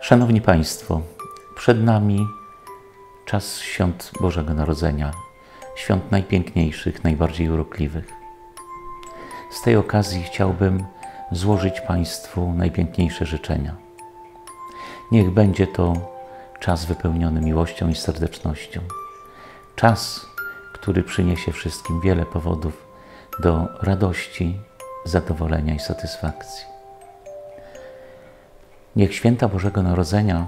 Szanowni Państwo, przed nami czas świąt Bożego Narodzenia, świąt najpiękniejszych, najbardziej urokliwych. Z tej okazji chciałbym złożyć Państwu najpiękniejsze życzenia. Niech będzie to czas wypełniony miłością i serdecznością. Czas, który przyniesie wszystkim wiele powodów do radości, zadowolenia i satysfakcji. Niech święta Bożego Narodzenia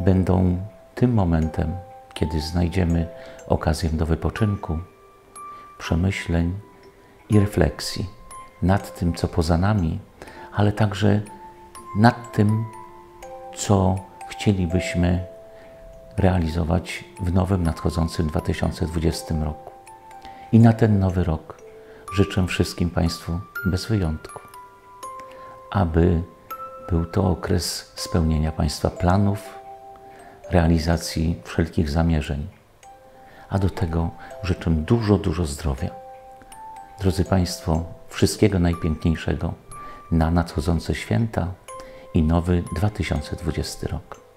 będą tym momentem, kiedy znajdziemy okazję do wypoczynku, przemyśleń i refleksji nad tym, co poza nami, ale także nad tym, co chcielibyśmy realizować w nowym, nadchodzącym 2020 roku. I na ten nowy rok życzę wszystkim Państwu bez wyjątku, aby był to okres spełnienia Państwa planów, realizacji wszelkich zamierzeń, a do tego życzę dużo, dużo zdrowia. Drodzy Państwo, wszystkiego najpiękniejszego na nadchodzące święta i nowy 2020 rok.